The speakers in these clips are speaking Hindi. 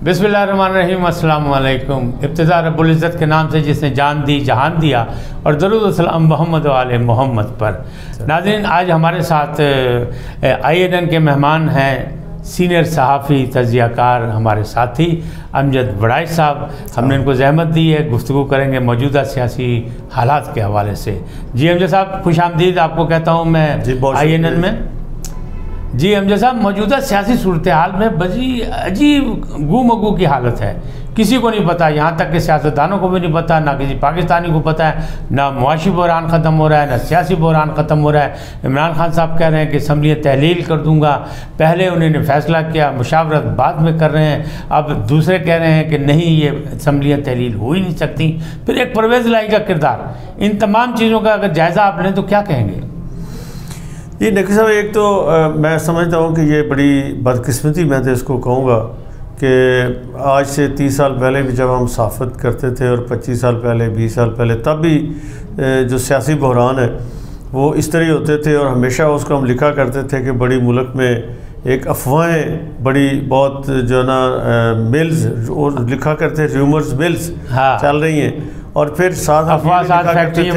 बिस्मिल्लाहिर्रहमानिर्रहीम अस्सलाम वालेकुम इब्तदा रब्बुल के नाम से जिसने जान दी जहान दिया और दरुदसलाम मोहम्मद वाले मोहम्मद पर। नाजरीन आज हमारे साथ आई एन एन के मेहमान हैं सीनियर सहाफ़ी तजियाकार हमारे साथी अमजद बड़ाई साहब। हमने इनको जहमत दी है गुफ्तु करेंगे मौजूदा सियासी हालात के हवाले से। जी अमजद साहब खुश आमदीद आपको कहता हूँ मैं आई एन एन में। जी अमजद साहब, मौजूदा सियासी सूरत हाल में बजी, अजीब गू मगू की हालत है। किसी को नहीं पता, यहाँ तक कि सियासतदानों को भी नहीं पता, ना किसी पाकिस्तानी को पता है, ना मुआशी बहरान ख़त्म हो रहा है, ना सियासी बहरान ख़त्म हो रहा है। इमरान खान साहब कह रहे हैं कि असम्बली तहलील कर दूँगा। पहले उन्होंने फैसला किया, मुशावरत बाद में कर रहे हैं। अब दूसरे कह रहे हैं कि नहीं, ये असम्बलियाँ तहलील हो ही नहीं सकती। फिर एक परवेज़ लाई का किरदार। इन तमाम चीज़ों का अगर जायज़ा आप लें तो क्या कहेंगे? जी नकी साहब एक तो आ, मैं समझता हूँ कि ये बड़ी बदकिस्मती मैं तो इसको कहूँगा कि आज से तीस साल पहले भी जब हम साफत करते थे और पच्चीस साल पहले बीस साल पहले तब भी जो सियासी बहरान है वो इस तरह होते थे और हमेशा उसको हम लिखा करते थे कि बड़ी मुल्क में एक अफवाहें बड़ी बहुत जो है ना मिल्स और लिखा करते र्यूमर्स मिल्स हाँ। चल रही हैं और फिर साथ अफवाह साथ कि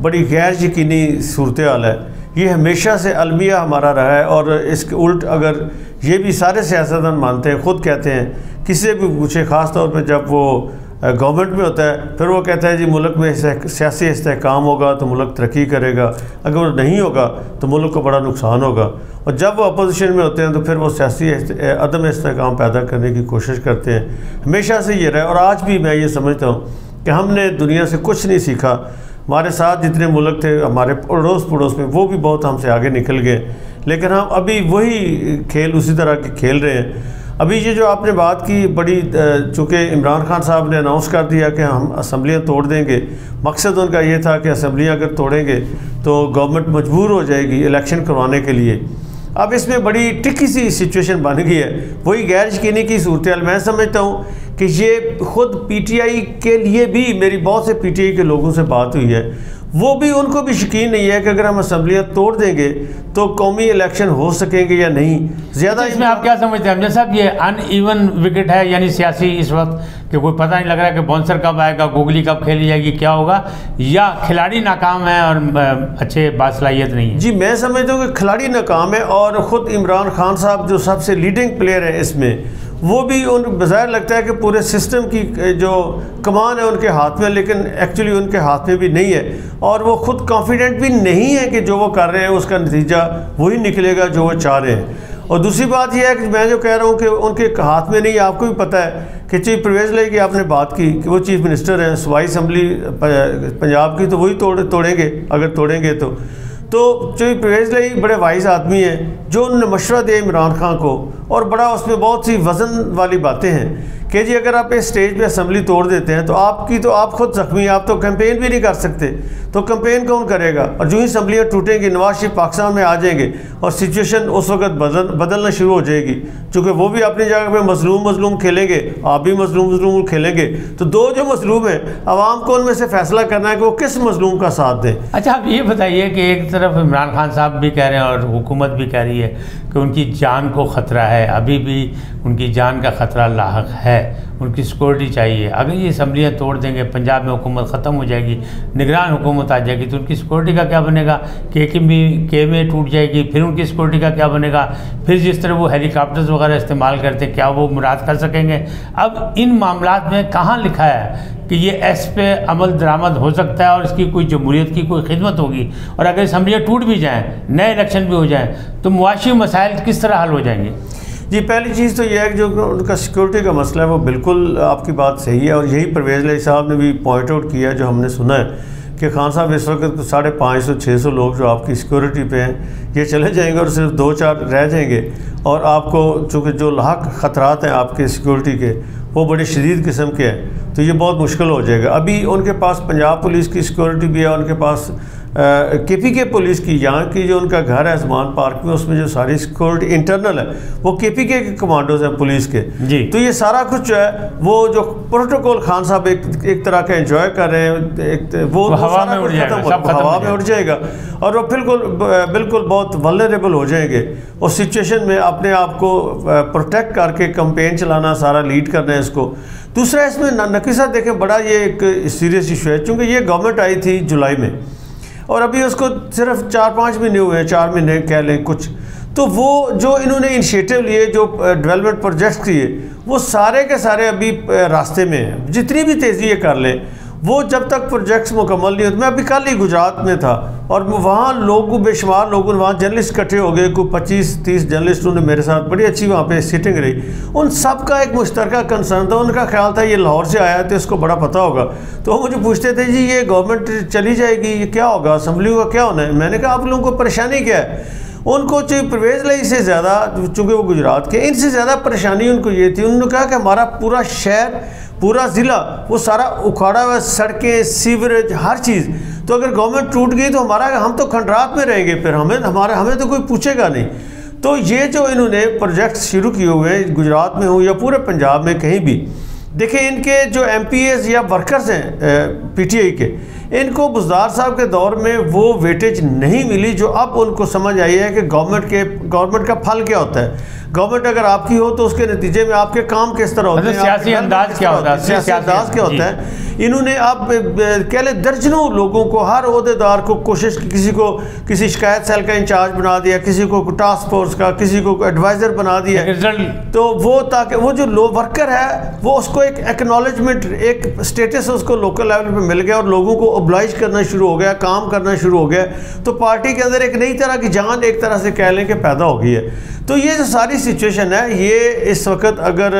बड़ी गैर यकीनी सूरत हाल है ये हमेशा से अलमिया हमारा रहा है और इसके उल्ट अगर ये भी सारे सियासतदान मानते हैं, ख़ुद कहते हैं, किसी भी पूछे, ख़ास तौर पर जब वो गवर्नमेंट में होता है, फिर वो कहता है, जी, मुल्क में सियासी इसकाम होगा तो मुल्क तरक्की करेगा, अगर वो नहीं होगा तो मुल्क को बड़ा नुकसान होगा। और जब वो अपोजिशन में होते हैं तो फिर वो सियासी अदम इसकाम पैदा करने की कोशिश करते हैं। हमेशा से ये रहा और आज भी मैं ये समझता हूँ कि हमने दुनिया से कुछ नहीं सीखा। हमारे साथ जितने मुल्क थे, हमारे पड़ोस पड़ोस में, वो भी बहुत हमसे आगे निकल गए। लेकिन हम अभी वही खेल, उसी तरह के खेल रहे हैं। अभी ये जो आपने बात की, बड़ी चूँकि इमरान खान साहब ने अनाउंस कर दिया कि हम असम्बलियाँ तोड़ देंगे, मकसद उनका ये था कि असम्बलियाँ अगर तोड़ेंगे तो गवर्नमेंट मजबूर हो जाएगी इलेक्शन करवाने के लिए। अब इसमें बड़ी टिकी सी सिचुएशन बन गई है। वही गैर यकीनी की सूरत मैं समझता हूँ कि ये ख़ुद पीटीआई के लिए भी मेरी बहुत से पीटीआई के लोगों से बात हुई है। वो भी उनको भी यकीन नहीं है कि अगर हम असम्बलियाँ तोड़ देंगे तो कौमी इलेक्शन हो सकेंगे या नहीं। ज़्यादा अच्छा, इसमें आप क्या समझते हैं? साहब ये अन ईवन विकेट है यानी सियासी इस वक्त कि कोई पता नहीं लग रहा है कि बाउंसर कब आएगा, गोगली कब खेली जाएगी, क्या होगा? या खिलाड़ी नाकाम है और अच्छे बासलाहियत नहीं है। जी, मैं समझता हूँ कि खिलाड़ी नाकाम है और ख़ुद इमरान खान साहब जो सबसे लीडिंग प्लेयर है इसमें, वो भी उन, बाज़ाहिर लगता है कि पूरे सिस्टम की जो कमान है उनके हाथ में, लेकिन एक्चुअली उनके हाथ में भी नहीं है। और वो ख़ुद कॉन्फिडेंट भी नहीं है कि जो वो कर रहे हैं, उसका नतीजा वही निकलेगा जो वो चाह रहे हैं। और दूसरी बात यह है कि मैं जो कह रहा हूँ कि उनके हाथ में नहीं, आपको भी पता है कि चीफ प्रवेश लाई की आपने बात की कि वो चीफ मिनिस्टर हैं, सवाई असम्बली पंजाब की तो वही तोड़, तोड़ेंगे, अगर तोड़ेंगे तो। तो चीफ प्रवेश लाई बड़े वाइज आदमी हैं, जो उन्होंने मशवरा दिया इमरान खान को, और बड़ा उसमें बहुत सी वज़न वाली बातें हैं कि जी अगर आप इस स्टेज पे असम्बली तोड़ देते हैं तो आपकी तो आप खुद जख्मी आप तो कैंपेन भी नहीं कर सकते। तो कंपेन कौन करेगा? और जो ही असम्बलियाँ टूटेंगी, नवाज़ शरीफ पाकिस्तान में आ जाएँगे और सिचुएशन उस वक्त बदल, बदलना शुरू हो जाएगी। चूँकि वो भी अपनी जगह पर मजलूम मजलूम खेलेंगे, आप भी मजलूम मजलूम खेलेंगे। तो दो जो मजलूम हैं, आवाम को उनमें से फैसला करना है कि वो किस मजलूम का साथ दें। अच्छा आप ये बताइए कि एक तरफ़ इमरान खान साहब भी कह रहे हैं और हुकूमत भी कह रही है कि उनकी जान को ख़तरा है। अभी भी उनकी जान का ख़तरा लाक है। उनकी सिक्योरिटी चाहिए। अगर ये असम्बलियाँ तोड़ देंगे, पंजाब में हुकूमत ख़त्म हो जाएगी, निगरान हुकूमत आ जाएगी तो उनकी सिक्योरिटी का क्या बनेगा? के के भी के में टूट जाएगी, फिर उनकी सिक्योरिटी का क्या बनेगा? फिर जिस तरह वो हेलीकॉप्टर्स वगैरह इस्तेमाल करते, क्या वो मुराद कर सकेंगे? अब इन मामला में कहाँ लिखा है कि ये एस पे अमल दरामद हो सकता है और इसकी कोई जमहूरीत की कोई खिदमत होगी? और अगर असम्बलियाँ टूट भी जाएँ, नए इलेक्शन भी हो जाएँ तो मुआशी मसाइल किस तरह हल हो जाएँगे? जी, पहली चीज़ तो यह है कि जो उनका सिक्योरिटी का मसला है, वो बिल्कुल आपकी बात सही है और यही परवेज़ लाई साहब ने भी पॉइंट आउट किया जो हमने सुना है कि खान साहब इस वक्त साढ़े पाँच सौ, छः सौ लोग जो आपकी सिक्योरिटी पे हैं, ये चले जाएँगे और सिर्फ़ दो चार रह जाएँगे। और आपको चूँकि जो लाख ख़तरात हैं आपके सिक्योरिटी के, वो बड़े शदीद किस्म के हैं तो ये बहुत मुश्किल हो जाएगा। अभी उनके पास पंजाब पुलिस की सिक्योरिटी भी है, उनके पास के पी के पुलिस की यहाँ की जो उनका घर है जमान पार्क में उसमें जो सारी सिक्योरिटी इंटरनल है वो के पी के कमांडोज हैं पुलिस के। जी। तो ये सारा कुछ जो है वो जो प्रोटोकॉल खान साहब एक एक तरह का एंजॉय कर रहे हैं एक वो, वो हवा में उड़ जाएगा, हवा में उड़ जाएगा। और वो बिल्कुल बिल्कुल बहुत वलरेबल हो जाएँगे। उस सिचुएशन में अपने आप को प्रोटेक्ट करके कंपेन चलाना सारा लीड करना है इसको। दूसरा इसमें न- नकी साहब देखें बड़ा ये एक सीरियस इशू है। क्योंकि ये गवर्नमेंट आई थी जुलाई में। और अभी उसको सिर्फ़ चार पाँच महीने हुए हैं, चार महीने कह लें कुछ। तो वो जो इन्होंने इनिशिएटिव लिए, जो डेवलपमेंट प्रोजेक्ट्स किए, वो सारे के सारे अभी रास्ते में हैं। जितनी भी तेज़ी ये कर लें वो जब तक प्रोजेक्ट्स मुकम्मल नहीं होते, मैं अभी कल ही गुजरात में था, और वहाँ लोग बेशुमार लोग, वहाँ जर्नलिस्ट इकट्ठे हो गए, कोई पच्चीस, तीस जर्नलिस्ट उन्होंने मेरे साथ, बड़ी अच्छी वहाँ पे सीटिंग रही। उन सब का एक मुश्तरका कंसर्न था, उनका ख्याल था ये लाहौर से आया तो इसको बड़ा पता होगा। तो वो मुझे पूछते थे, जी, ये गवर्नमेंट चली जाएगी, ये क्या होगा? असम्बली का क्या होना है? मैंने कहा, आप लोगों को परेशानी क्या है? उनको चाहिए परवेज लाई से ज़्यादा, चूँकि वो गुजरात के, इनसे ज़्यादा परेशानी उनको ये थी। उन्होंने कहा कि हमारा पूरा शहर पूरा ज़िला, वो सारा उखाड़ा हुआ सड़कें, सीवरेज, हर चीज़। तो अगर गवर्नमेंट टूट गई तो हमारा, हम तो खंडरात में रहेंगे फिर हमें, हमारा, हमें तो कोई पूछेगा नहीं। तो ये जो इन्होंने प्रोजेक्ट शुरू किए हुए हैं, गुजरात में हो या पूरे पंजाब में कहीं भी, देखिए इनके जो एमपीएस या वर्कर्स हैं पीटीआई के, इनको बुजदार साहब के दौर में वो वेटेज नहीं मिली, जो अब उनको समझ आई है कि गवर्नमेंट के, गवर्नमेंट का फल क्या होता है। गवर्नमेंट अगर आपकी हो तो उसके नतीजे में आपके काम किस तरह होते मतलब हैं? सियासी अंदाज क्या होता है? सियासी अंदाज क्या होता है? इन्होंने अब कह ले दर्जनों लोगों को हर अहदेदार को कोशिश की किसी को किसी शिकायत सेल का इंचार्ज बना दिया किसी को टास्क फोर्स का किसी को एडवाइज़र बना दिया। तो वो ताकि वो जो लो वर्कर है वो उसको एक एक्नॉलेजमेंट एक स्टेटस उसको लोकल लेवल पे मिल गया और लोगों को ओब्लाइज करना शुरू हो गया काम करना शुरू हो गया। तो पार्टी के अंदर एक नई तरह की जान एक तरह से कह लें कि पैदा हो गई है। तो ये जो सारी सिचुएशन है। ये इस वक्त अगर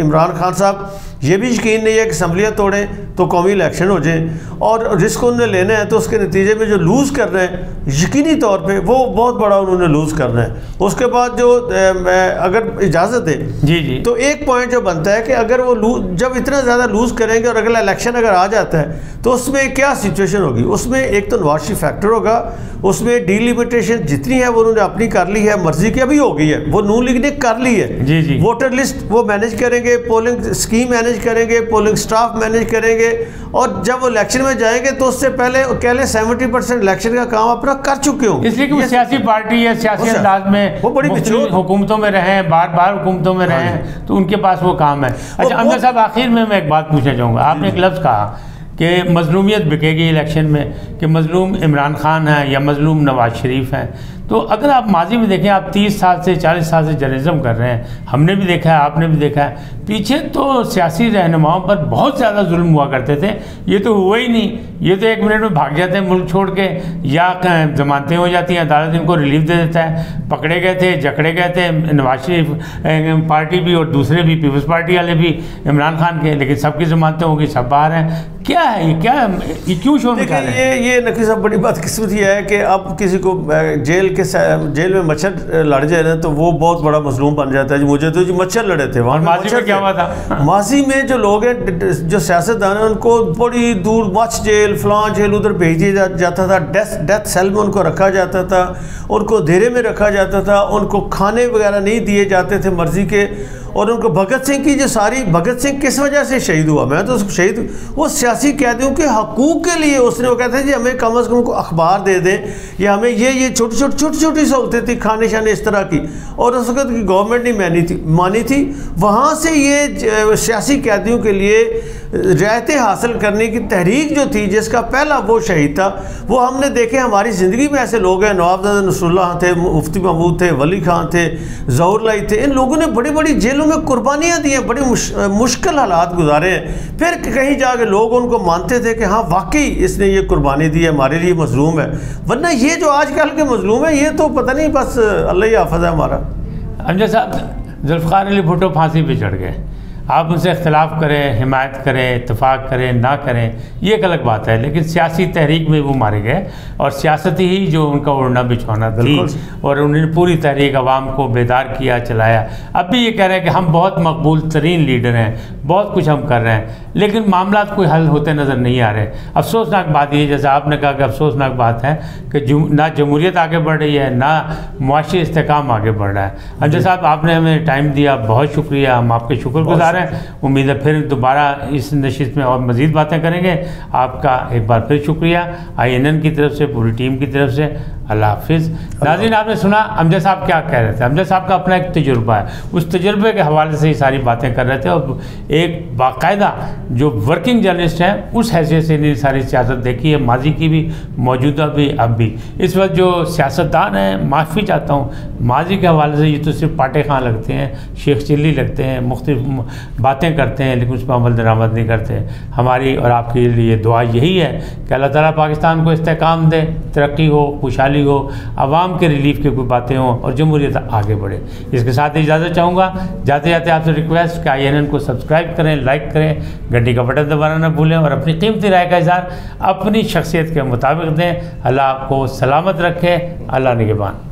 इमरान खान साहब ये भी यकीन नहीं है कि असम्बलियाँ तोड़ें तो कौमी इलेक्शन हो जाए। और रिस्क उन्होंने लेना है तो उसके नतीजे में जो लूज़ कर रहे हैं यकीनी तौर पे वो बहुत बड़ा उन्होंने लूज़ करना है। उसके बाद जो मैं अगर इजाज़त है जी जी। तो एक पॉइंट जो बनता है कि अगर वो जब इतना ज़्यादा लूज़ करेंगे और अगला इलेक्शन अगर आ जाता है तो उसमें क्या सिचुएशन होगी? उसमें एक तो नवाशी फैक्टर होगा उसमें डीलिमिटेशन जितनी है वो उन्होंने अपनी कर ली है मर्ज़ी की अभी हो गई है। वो नू लीग ने कर ली है। जी, जी। वोटर लिस्ट वो मैनेज करेंगे पोलिंग स्कीम मैनेज करेंगे पोलिंग स्टाफ मैनेज करेंगे और जब वो इलेक्शन में जाएँगे तो उससे पहले कह लें सेवेंटी परसेंट इलेक्शन का काम अपना कर चुके होंगे इसलिए कि वो सियासी पार्टी है सियासी अंदाज में वो बड़ी हुकूमतों में रहे हैं बार बार हुकूमतों में रहे हैं तो उनके पास वो काम है। अच्छा अमजद साहब आखिर में मैं एक बात पूछना चाहूँगा। आपने एक लफ्ज़ कहा कि मजलूमियत बिकेगी इलेक्शन में कि मजलूम इमरान खान है या मजलूम नवाज़ शरीफ हैं। तो अगर आप माजी में देखें आप 30 साल से 40 साल से जर्नलिज्म कर रहे हैं हमने भी देखा है आपने भी देखा है पीछे तो सियासी रहनुमाओं पर बहुत ज़्यादा जुल्म हुआ करते थे। ये तो हुआ ही नहीं। ये तो एक मिनट में भाग जाते हैं मुल्क छोड़ के या जमानतें हो जाती हैं अदालत इनको रिलीफ दे देता है। पकड़े गए थे जकड़े गए थे नवाज़ शरीफ पार्टी भी और दूसरे भी पीपल्स पार्टी वाले भी इमरान खान के लेकिन सबकी जमानतें होगी सब बाहर हैं। क्या है ये क्या ये क्यों शोर ये ये नकी साहब बड़ी बात किस्मत ये है कि अब किसी को जेल के जेल में मच्छर लड़ जाए ना तो वो बहुत बड़ा मजलूम बन जाता है। मुझे तो जी मच्छर लड़े थे वहाँ माजी में क्या हुआ था? माजी में जो लोग हैं जो सियासतदान हैं उनको बड़ी दूर मच जेल फलां जेल उधर भेज दिया जा- जाता था। डेथ डेथ सेल में उनको रखा जाता था उनको धेरे में रखा जाता था उनको खाने वगैरह नहीं दिए जाते थे मर्ज़ी के। और उनको भगत सिंह की जो सारी भगत सिंह किस वजह से शहीद हुआ? मैं तो उसको शहीद वो सियासी कैदियों के हकूक़ के लिए उसने वो कहते हैं जी हमें कम अज़ कम को अखबार दे दें या हमें ये ये छोटी छोटी छोटी छोटी सहूलतें थी खाने शाने इस तरह की। और उस वक्त की गवर्नमेंट ने मानी थी मानी थी। वहाँ से ये सियासी कैदियों के लिए रियायतें हासिल करने की तहरीक जो थी जिसका पहला वो शहीद था वो हमने देखे हमारी ज़िंदगी में ऐसे लोग हैं। नवाबजादा नसरुल्लाह थे मुफ्ती महमूद थे वली खान थे जहूर लाई थे। इन लोगों ने बड़ी बड़ी जेलों में कुर्बानियाँ दी हैं बड़ी मुश, मुश्किल हालात गुजारे हैं। फिर कहीं जाके लोग उनको मानते थे कि हाँ वाकई इसने ये कुर्बानी दी है हमारे लिए मजलूम है। वरना ये जो आजकल के मजलूम है ये तो पता नहीं बस अल्लाह हाफज है हमारा। अमजद साहब जुल्फ़ार अली भुट्टो फांसी पे चढ़ गए। आप उनसे इख्तलाफ करें हिमायत करें इतफाक़ करें ना करें ये एक अलग बात है लेकिन सियासी तहरीक में वो मारे गए और सियासत ही जो उनका उड़ना बिछवाना थी और उन्होंने पूरी तहरीक आवाम को बेदार किया चलाया। अब भी ये कह रहे हैं कि हम बहुत मकबूल तरीन लीडर हैं बहुत कुछ हम कर रहे हैं लेकिन मामला कोई हल होते नज़र नहीं आ रहे। अफसोसनाक बात ये जैसे आपने कहा कि अफसोसनाक बात है कि जुम- ना जमहूरियत आगे बढ़ रही है ना मुआशी इसकाम आगे बढ़ रहा है। अंजय साहब आपने हमें टाइम दिया बहुत शुक्रिया हम आपके शुक्रगुजार हैं। उम्मीद है फिर दोबारा इस नशित में और मज़ीद बातें करेंगे। आपका एक बार फिर शुक्रिया। आईएनएन की तरफ़ से, पूरी टीम की तरफ़ से। अल्लाह हाफिज़। नाजिन, आपने सुना, अमजद साहब क्या कह रहे थे? अमजद साहब का अपना एक तजुर्बा है। उस तजुर्बे के हवाले से ही सारी बातें कर रहे थे और एक बाकायदा जो वर्किंग जर्नलिस्ट हैं, उस हैसियत से इन्हें सारी सियासत देखी है, माजी की भी, मौजूदा भी, अब भी। इस वक्त जो सियासतदान हैं, माफ़ी चाहता हूँ, माजी के हवाले से ये तो सिर्फ़ पाटे खां लगते हैं, शेख चिल्ली लगते हैं, मुख्तलिफ़ बातें करते हैं, लेकिन उस पर अमल दरामद नहीं करते हमारी और आपके लिए दुआ यही है कि अल्लाह ताला पाकिस्तान को istehkam दे, तरक्की हो, खुशहाली हो, आवाम के रिलीफ की कोई बातें हों और जमहूरियत आगे बढ़े। इसके साथ ही इजाज़त चाहूँगा। जाते जाते आपसे रिक्वेस्ट कि आई को सब्सक्राइब करें लाइक करें, घंटी का बटन दबाना ना भूलें और अपनी कीमती राय का इजहार अपनी शख्सियत के मुताबिक दें। अल्लाह आपको सलामत रखे। अल्लाह निगेबान।